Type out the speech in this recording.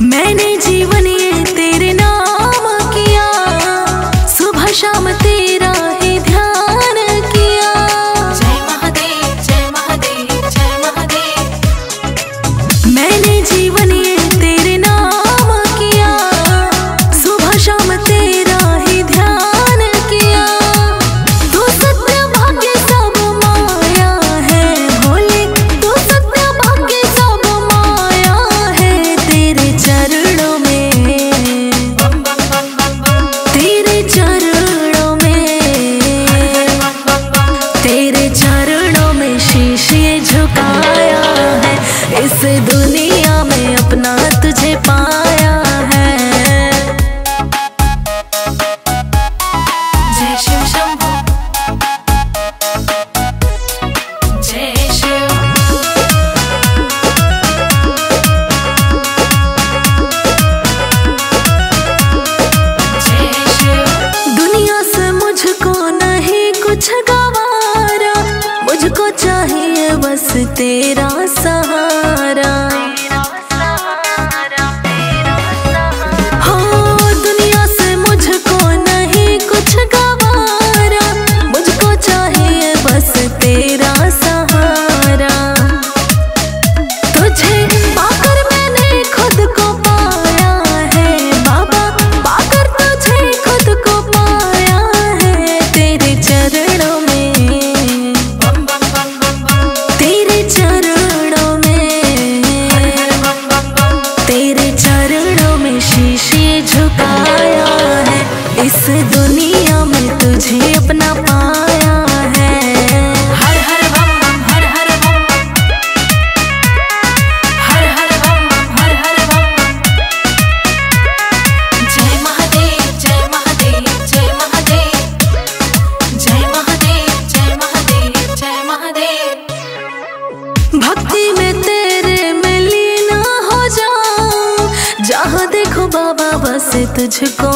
मैंने जीवन ये तेरे नाम किया। सुबह शाम तेरा ही ध्यान किया। जय महादेव जय महादेव जय महादेव। मैंने जीवन ये दुनिया में तुझे अपना पाया है। हर हर बम हर हर बम हर हर बम हर हर बम जय महादेव जय महादेव जय महादेव। जय महादेव जय महादेव जय महादेव। भक्ति में तेरे में लीना हो जाऊँ। जहाँ देखो बाबा, बस तुझको